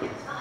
Yes.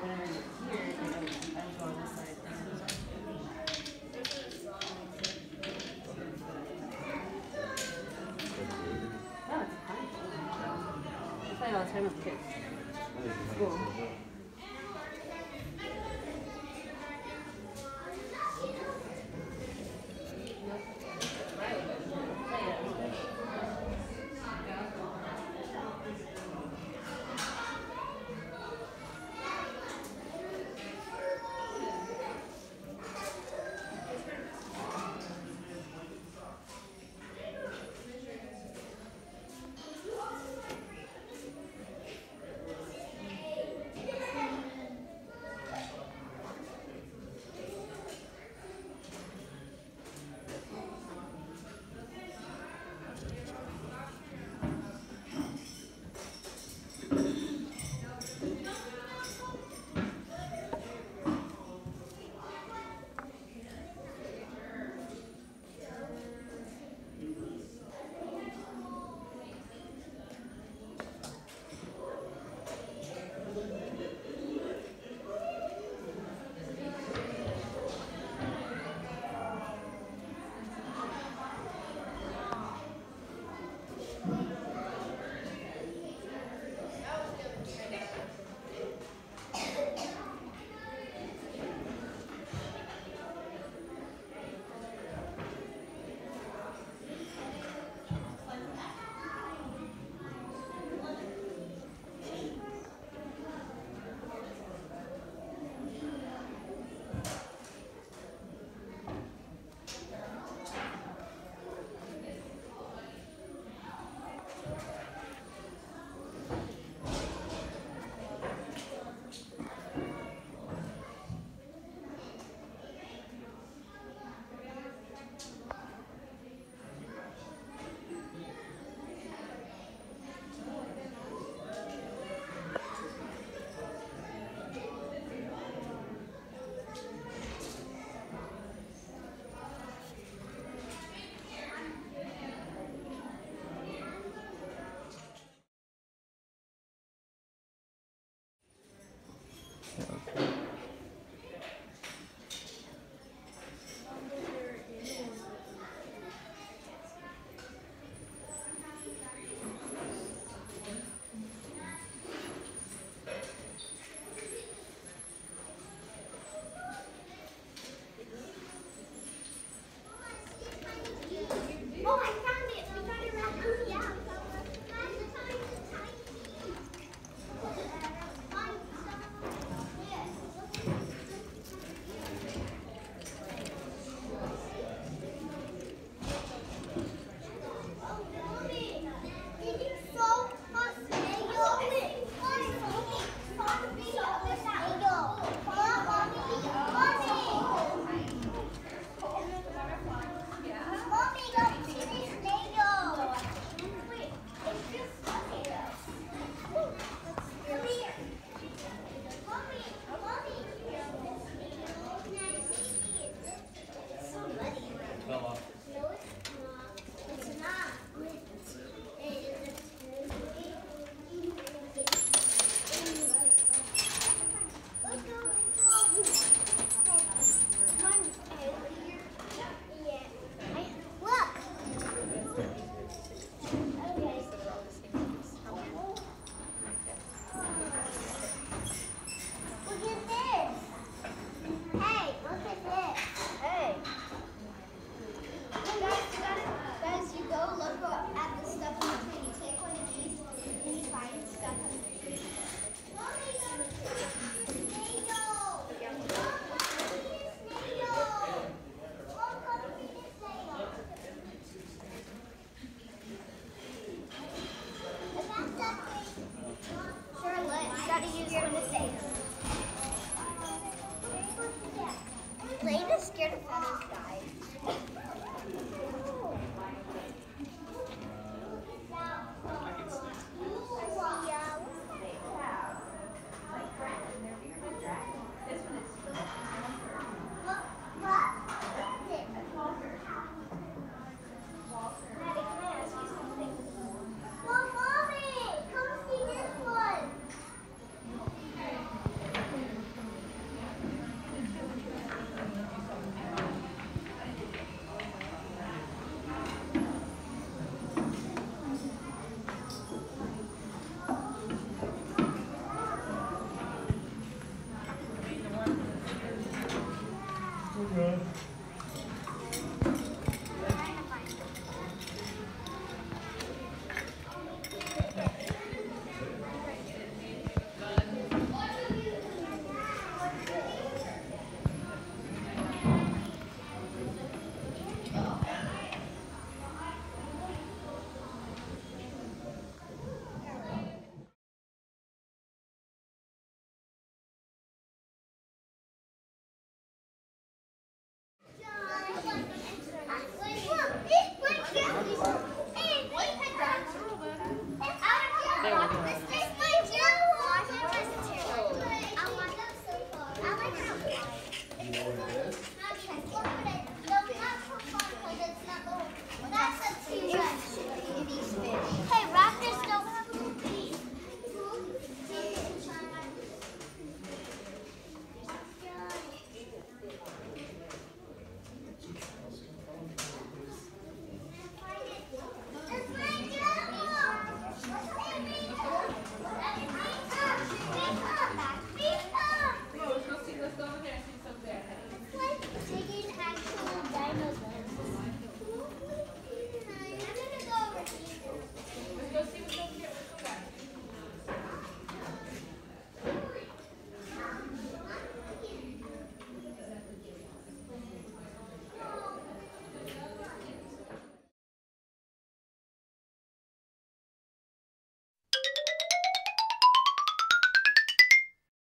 Because see, like whenever here, you know, I don't go on this side. No, oh, it's fine. I play all the time with kids. Elaine is scared of those guys.